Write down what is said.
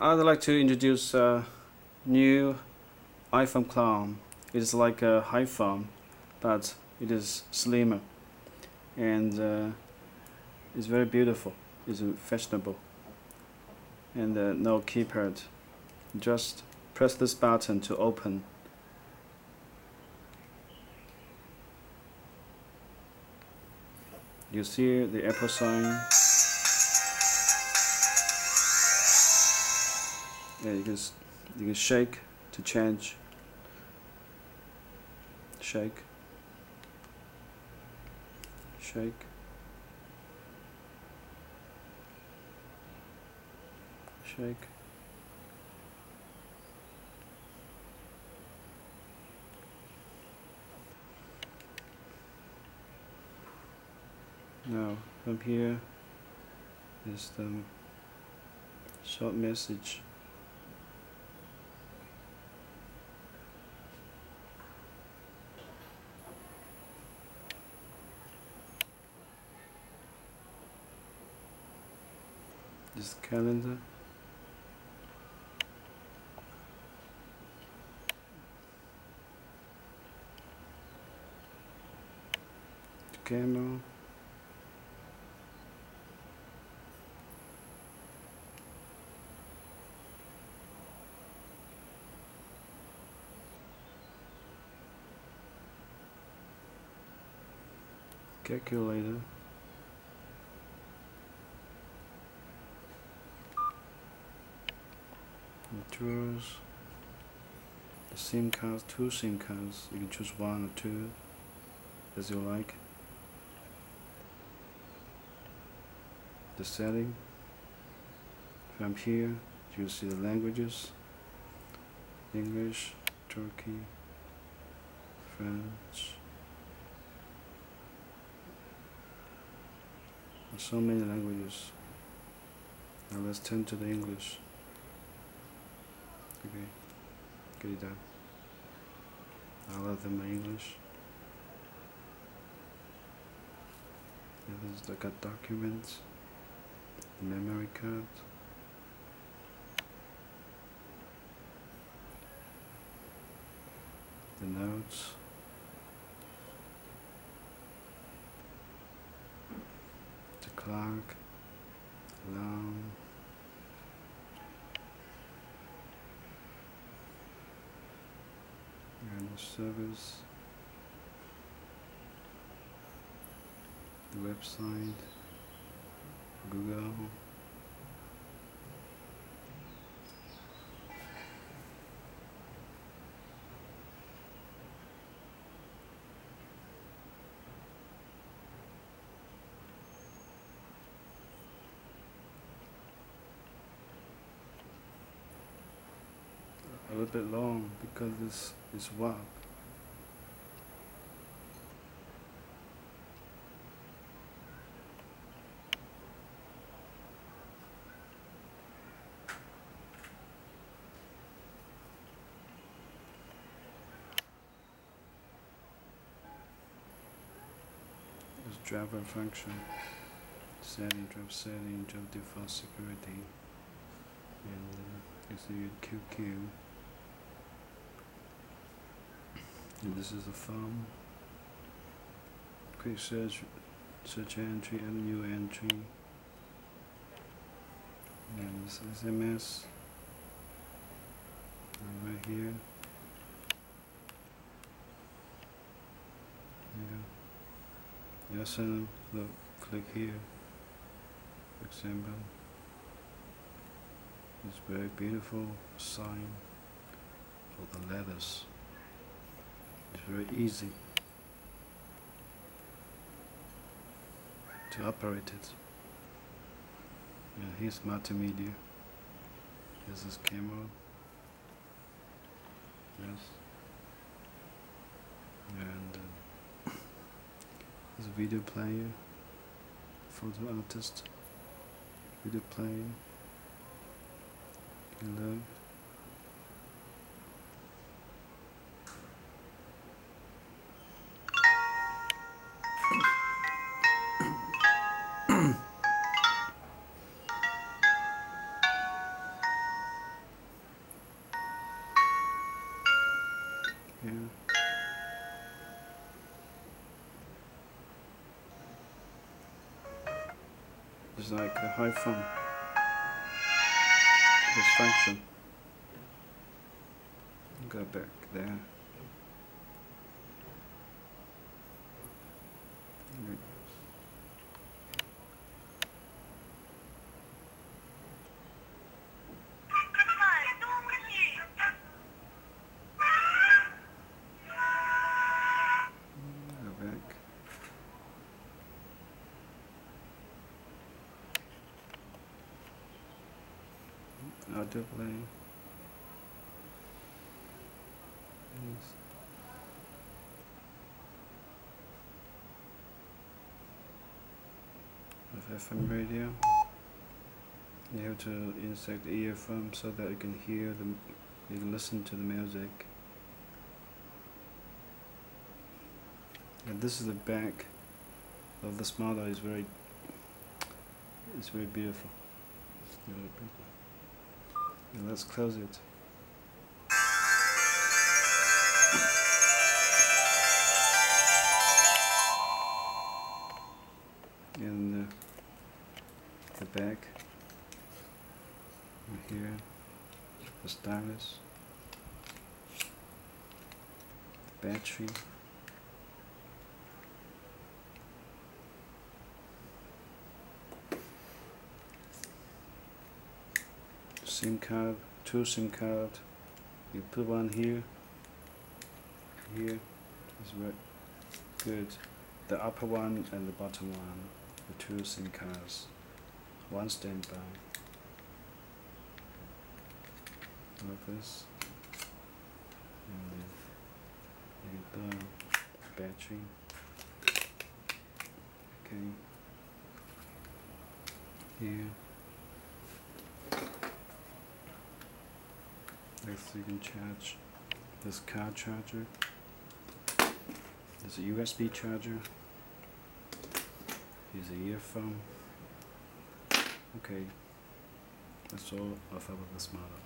I'd like to introduce a new iPhone clone. It's like a iPhone, but it is slimmer and uh, it's very beautiful. It's fashionable and uh, no keypad. Just press this button to open. You see the Apple sign. Yeah, you can you can shake to change. Shake. Shake. Shake. Now, from here is the short message. This calendar. Camera. calculator drawers the SIM cards, two SIM cards, you can choose one or two as you like. The setting. From here you see the languages? English, Turkey, French. So many languages. Now let's turn to the English. Okay, it done. All of them are English. This is like a documents, memory card. The notes. The clock, alarm, and the service, the website, Google. A little bit long because this is WAP. This driver function setting, drive setting, drive default security, and uh, you see QQ. And this is the phone. Quick search, search entry, new entry. And this is SMS. right here. Yes, and look, click here. For example, this very beautiful sign for the letters. It's very easy to operate it. Yeah, here's multimedia. This is camera. Yes. And uh, this video player. Photo artist. Video player. Hello. It's like a phone. This function. Go back there. Audibly. Yes. With FM radio, you have to insert the earphone so that you can hear the, you can listen to the music. And this is the back of this model. is very, it's very beautiful. Very beautiful. And let's close it. And uh, the back here, the stylus, the battery. SIM card, two SIM card. You put one here. Here is very good. The upper one and the bottom one, the two SIM cards. One standby. Like this. And then and the battery. Okay. Here. Next you can charge this car charger. There's a USB charger. Here's a earphone. Okay, that's all of about this model.